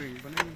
बनेगी बनेगी